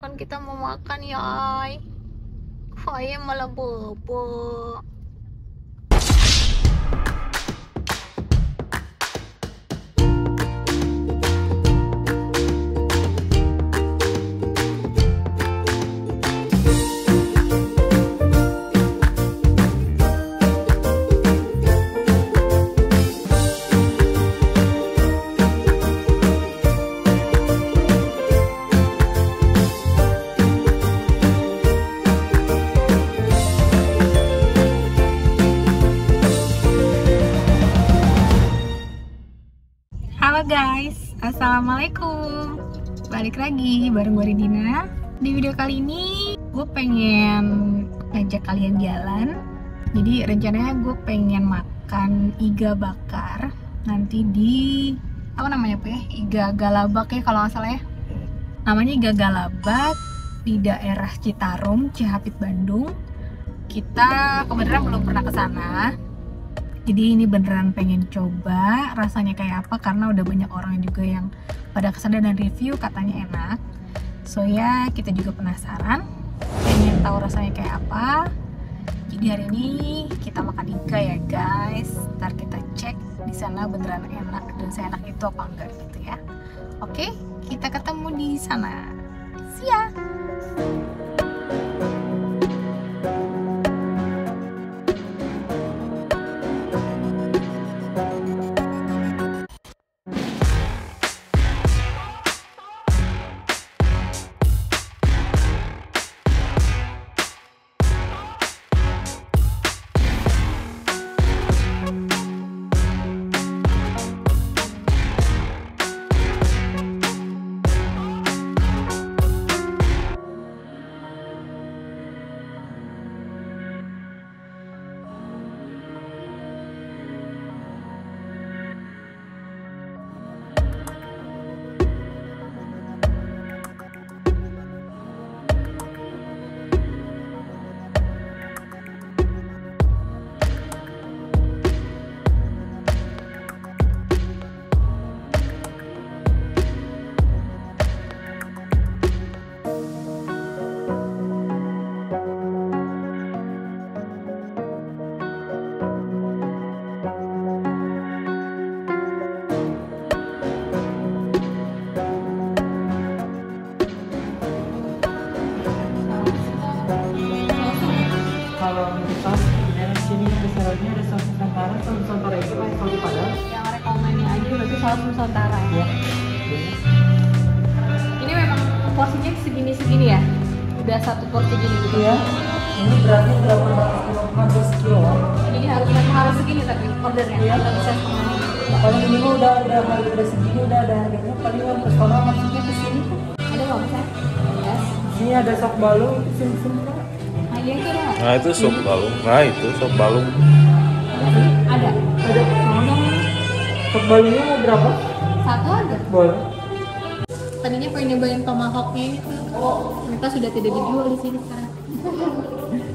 Kan kita mau makan ya, ayam malah bobo. Assalamualaikum. Balik lagi bareng gue Ridina. Di video kali ini gue pengen ngajak kalian jalan. Jadi rencananya gue pengen makan iga bakar Nanti di, apa namanya apa ya? Iga Galabak ya kalau nggak salah ya. Namanya Iga Galabak di daerah Citarum, Cihapit, Bandung. Kita kebetulan belum pernah ke sana jadi ini beneran pengen coba rasanya kayak apa karena udah banyak orang juga yang pada ke sana dan review katanya enak. So ya kita juga penasaran pengen tahu rasanya kayak apa. Jadi hari ini kita makan iga ya guys. Ntar kita cek di sana beneran enak dan seenak itu apa enggak gitu ya. Oke kita ketemu di sana. Ya porsinya segini-segini ya? Udah satu porsi gini gitu? iya ini berarti berapa kilo hampir sekilo Jadi harus memang harus segini tapi ordernya? Iya. Nggak bisa setengah ini? paling ini mah udah udah harga udah segini udah ada harganya paling yang personal maksudnya ke sini Ada nggak bisa? Yes. sini ada sok balung sini sini. Nah itu nggak? Nah itu sop balung. Nah itu sop balung. Ada. ada Mau dong? sok balungnya mau berapa Satu aja. boleh Tadinya pengen nyobain tomahawknya itu. Oh. Ternyata sudah tidak dijual di sini sekarang.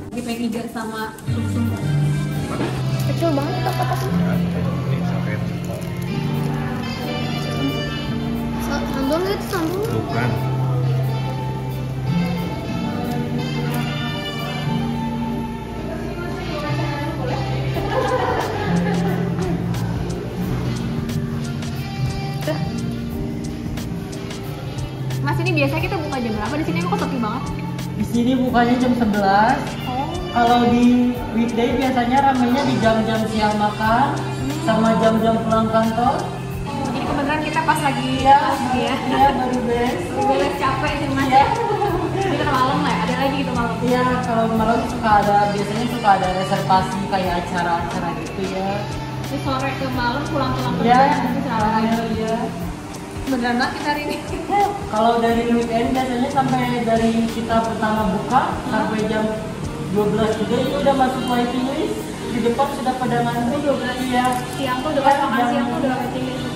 Lagi pengen iga sama sum Kecil banget apa Sambal nggak itu sambal? Bukan. Mas ini biasanya kita buka jam berapa? Di sini kok sepi banget. di sini bukanya jam 11 Oh. Kalau di weekday biasanya ramainya di jam-jam siang makan sama jam-jam pulang kantor. Jadi kebetulan kita pas lagi Iya, pas lagi ya. Iya, baru beres. Boleh capek sih mas Iya. ya. Jadi ntar malam lah, ya, ada lagi gitu malam. Iya, kalau malam suka ada biasanya suka ada reservasi kayak acara-acara gitu ya. Terus sore ke malam pulang-pulang Iya, kerja iya, iya. Beneran kita hari ini. Kalau dari weekend biasanya sampai dari kita pertama buka sampai jam 12 juga itu udah masuk waiting list. Di depan sudah pada ngantri. Iya. Siang tuh udah pas makan siang tuh udah waiting list.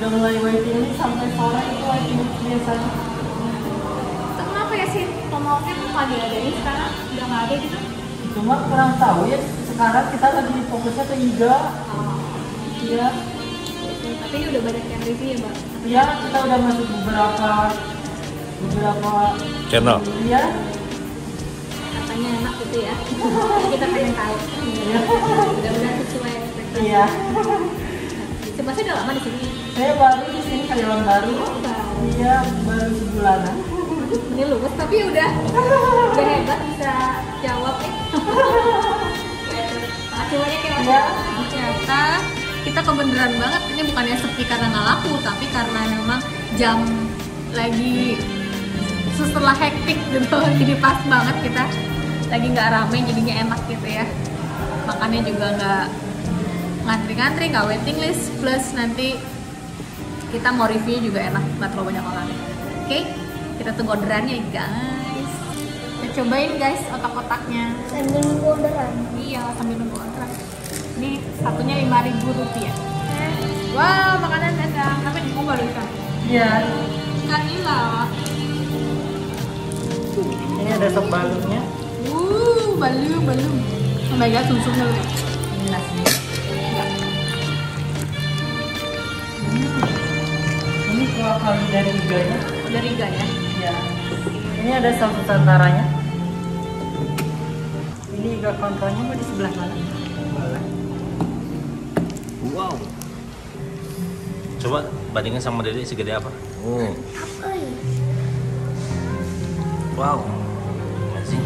Udah mulai waiting list sampai sore itu waiting list biasanya. Kenapa ya sih tomahawknya tuh nggak diadain sekarang udah nggak ada gitu? Cuma kurang tahu ya sekarang kita lagi fokusnya ke Iga. Oh. Iya. Tapi ini udah banyak yang review ya mbak. Iya, kita udah masuk beberapa beberapa Channel. ya Katanya enak gitu ya. kita pengen tahu. Iya. Mudah-mudahan sesuai ekspektasi. iya Sebasnya udah lama di sini. saya baru di sini karyawan baru iya baru sebulanan Ini lulus tapi udah udah hebat bisa jawab eh. Makasih banyak ya Mas. Iya. Ternyata kita kebenaran banget. Ini bukannya sepi karena nggak laku tapi karena memang jam lagi setelah hektik gitu. Jadi pas banget kita lagi nggak rame jadinya enak gitu ya. Makannya juga nggak ngantri-ngantri nggak waiting list. Plus nanti kita mau review juga enak nggak terlalu banyak orang. Oke kita tunggu orderannya guys. Kita cobain guys otak-otaknya. Sambil nunggu orderan. iya sambil nunggu orderan ini satunya lima ribu rupiah. Wow makanan datang tapi di baru ikan iya. Ikan nila ini ada sop balungnya uh balu balu. Oh my god loh ini nasi ini kuah kaldu dari iganya dari iga ya? Ya ini ada saus nusantaranya. Ini iga kontrolnya mau di sebelah mana Wow. Coba bandingin sama Dede segede apa? Oi, Wow. Masih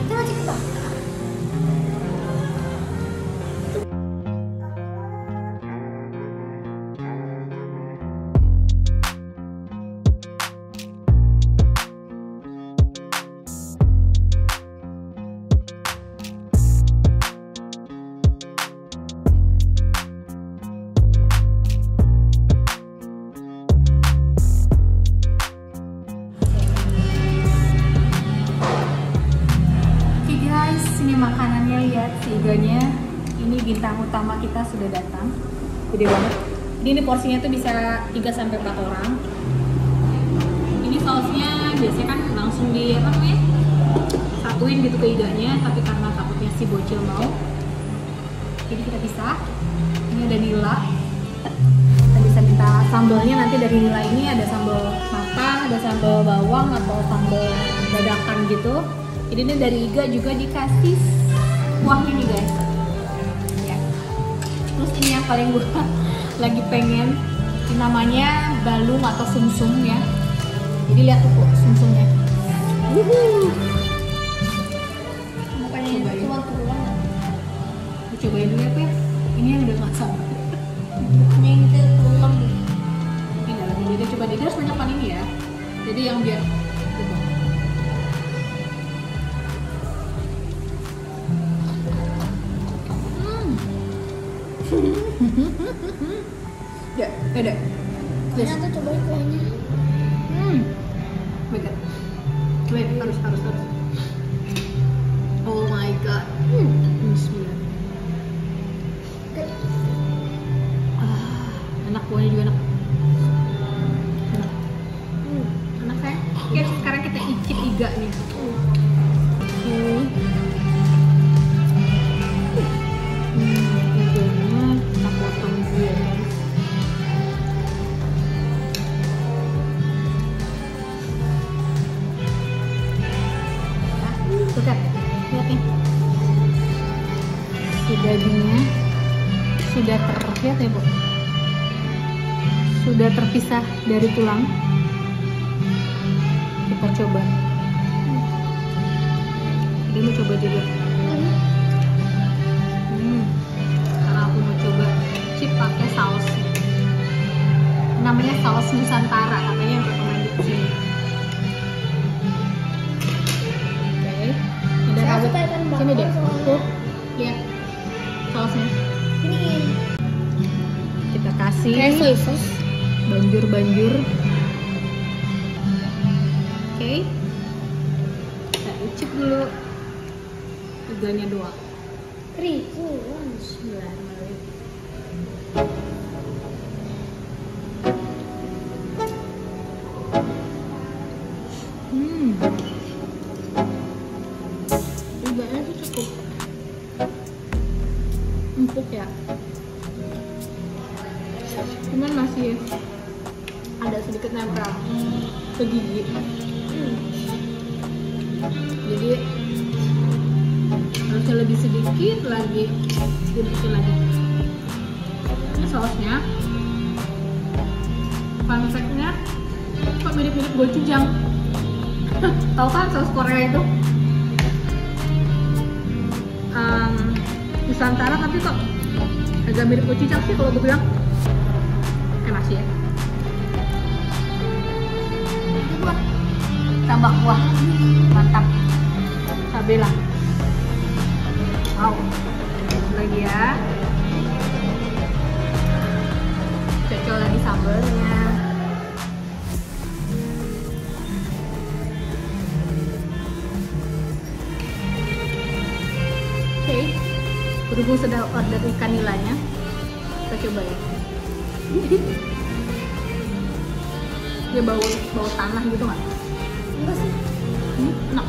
Bintang utama kita sudah datang. Gede banget. Jadi ini porsinya tuh bisa 3 sampai 4 orang. Ini sausnya biasanya kan langsung di apa namanya? Satuin gitu ke iganya, tapi karena takutnya si bocil mau. Jadi kita pisah. Ini ada nila. Kita bisa minta sambalnya nanti dari nila ini ada sambal matang, ada sambal bawang atau sambal dadakan gitu. Jadi ini dari iga juga dikasih kuah ini guys. Terus ini yang paling gue lagi pengen ini namanya balung atau sumsum ya. Jadi lihat tuh kok sumsumnya. Wuhu. Bukannya Cobain. cuma tulang. Aku cobain dulu ya Pe. Ini yang udah masak. Bukannya itu tulang. Ini dalamnya jadi coba dia harus banyak ini ya. Jadi yang biar gitu. Beda. Yes. Tuh cobain kuahnya. Hmm. Wait, wait, harus, harus, harus. Oh my god. Hmm. Bismillah. Ah, enak kuahnya juga enak. Enak. Hmm. Enak saya. Oke, sekarang kita icip iga nih. Sudah terlihat ya bu? Sudah terpisah dari tulang. Kita coba. Ini mau coba juga. Hmm. karena aku mau coba. Chip pakai saus. Namanya saus nusantara katanya yang recommended di sini. Oke. Ada rawit. suka ikan sini deh. tuh lihat sauce. banjur-banjur. Oke. Kita icip dulu. Iganya doang Ribuan. Bismillahirrahmanirrahim hmm. Tuh cukup empuk ya cuman masih ada sedikit nempel ke gigi. Hmm. jadi harusnya lebih sedikit lagi dibikin lagi. Ini sausnya. Fact-nya kok mirip-mirip gochujang tahu kan saus Korea itu? Um, Nusantara tapi kok agak mirip gochujang sih kalau gue bilang enak sih ya. Buah. tambah kuah. Mantap. Cabai lah. Wow. Lagi ya. Cocol lagi sambelnya. Oke. Berhubung sudah order ikan nilainya kita coba ya dia bau bau tanah gitu nggak? Enggak sih. hmm, enak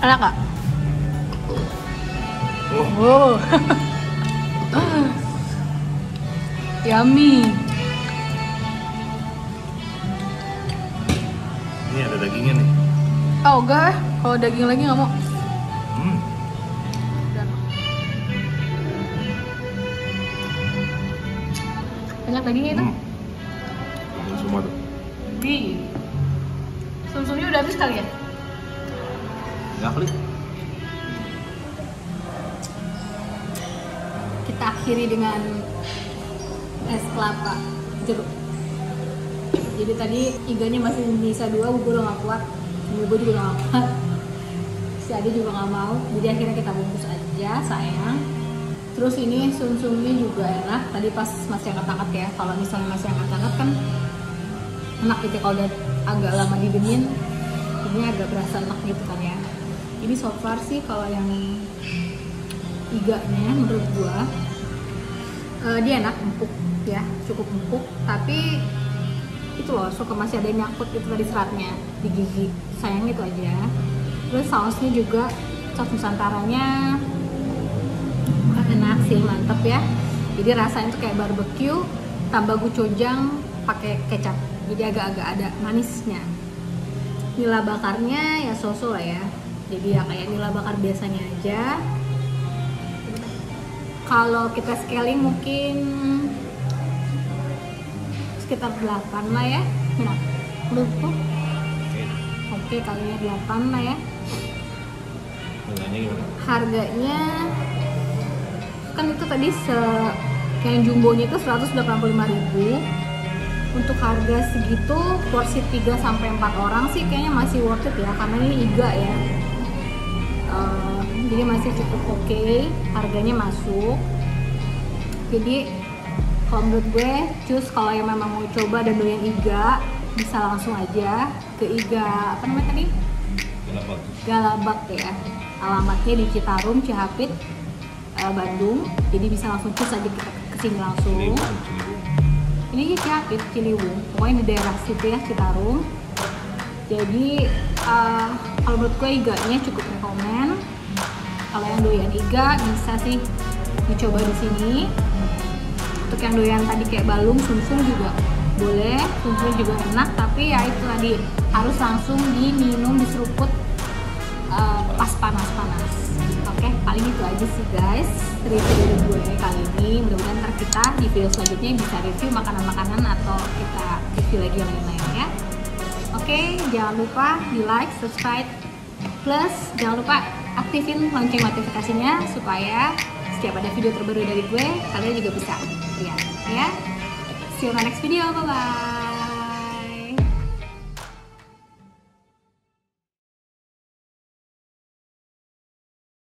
enak nggak? Wow. Yummy. Ini ada dagingnya nih. Oh enggak, kalau daging lagi nggak mau. Hmm. Banyak dagingnya itu. Hmm. Semua tuh. Di. Sumsumnya udah habis kali ya? Ya kali. Kita akhiri dengan es kelapa jeruk. Jadi tadi iganya masih bisa dua, gue udah gak kuat. Gue juga gak kuat. Si Adi juga gak mau. Jadi akhirnya kita bungkus aja, sayang. Terus ini sumsumnya juga enak. Tadi pas masih angkat-angkat ya. Kalau misalnya masih angkat-angkat kan enak gitu kalau udah agak lama didiemin ini agak berasa enak gitu kan ya ini so far sih kalau yang iganya menurut gua eh, dia enak empuk ya cukup empuk. Tapi itu loh suka masih ada yang nyangkut itu tadi seratnya di gigi. Sayang itu aja. Terus sausnya juga saus nusantaranya enak sih mantep ya. Jadi rasanya tuh kayak barbecue tambah gochujang pakai kecap. Jadi agak-agak ada manisnya. Nila bakarnya ya sosok lah ya jadi ya kayak nila bakar biasanya aja. Kalau kita scaling mungkin sekitar 8 lah ya. Nah, menurutku oke kalinya 8 lah ya. Harganya gimana? harganya kan itu tadi se yang jumbonya itu 185.000 untuk harga segitu porsi 3 sampai 4 orang sih kayaknya masih worth it ya karena ini iga ya Jadi masih cukup oke harganya masuk. Jadi kalau menurut gue cus kalau yang memang mau coba dan doyan iga bisa langsung aja ke iga apa namanya tadi? Kenapa? Galabak ya. Alamatnya di Citarum Cihapit eh, Bandung. Jadi bisa langsung cus aja kita ke sini langsung. Ciliwung, Ciliwung. ini Cihapit Ciliwung. Pokoknya di daerah situ ya Citarum. Jadi eh, kalau menurut gue iganya cukup rekomen kalau yang doyan iga bisa sih dicoba di sini. Untuk yang doyan tadi kayak balung sumsum juga boleh sumsum juga enak. Tapi ya itu tadi harus langsung diminum diseruput uh, pas panas-panas. Oke paling itu aja sih guys review dari gue kali ini. Mudah-mudahan ntar kita di video selanjutnya bisa review makanan-makanan atau kita review lagi yang lain-lain ya. Oke jangan lupa di like subscribe plus jangan lupa aktifin lonceng notifikasinya supaya setiap ada video terbaru dari gue kalian juga bisa lihat ya. See you on the next video. Bye bye